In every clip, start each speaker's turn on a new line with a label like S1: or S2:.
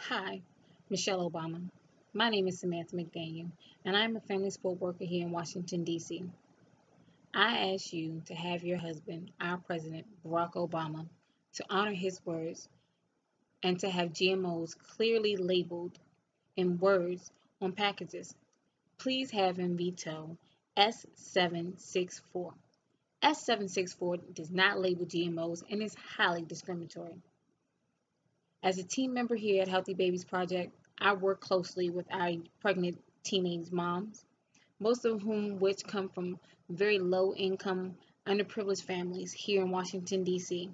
S1: Hi, Michelle Obama. My name is Samantha McDaniel, and I am a family support worker here in Washington, D.C. I ask you to have your husband, our President, Barack Obama, to honor his words and to have GMOs clearly labeled in words on packages. Please have him veto S764. S764 does not label GMOs and is highly discriminatory. As a team member here at Healthy Babies Project, I work closely with our pregnant teenage moms, most of whom which come from very low income, underprivileged families here in Washington, D.C.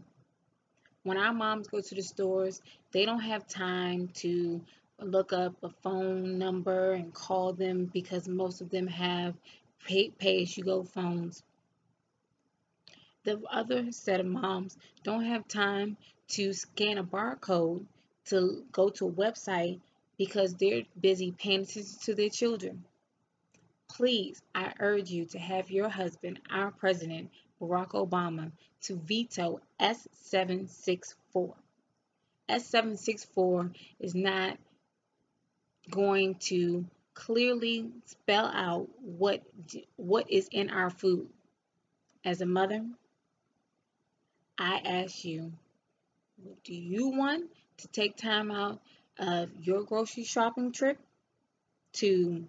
S1: When our moms go to the stores, they don't have time to look up a phone number and call them because most of them have pay, pay as you go phones. The other set of moms don't have time to scan a barcode to go to a website because they're busy paying attention to their children. Please, I urge you to have your husband, our president, Barack Obama, to veto S764. S764 is not going to clearly spell out what what is in our food. As a mother, I ask you, do you want to take time out of your grocery shopping trip to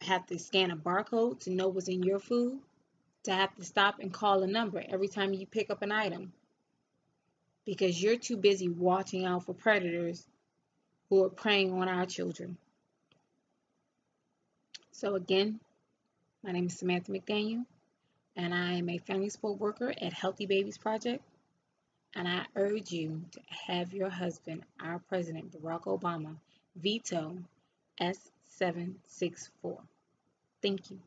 S1: have to scan a barcode to know what's in your food, to have to stop and call a number every time you pick up an item because you're too busy watching out for predators who are preying on our children. So again, my name is Samantha McDaniel, and I am a family support worker at Healthy Babies Project. And I urge you to have your husband, our President Barack Obama, veto S764. Thank you.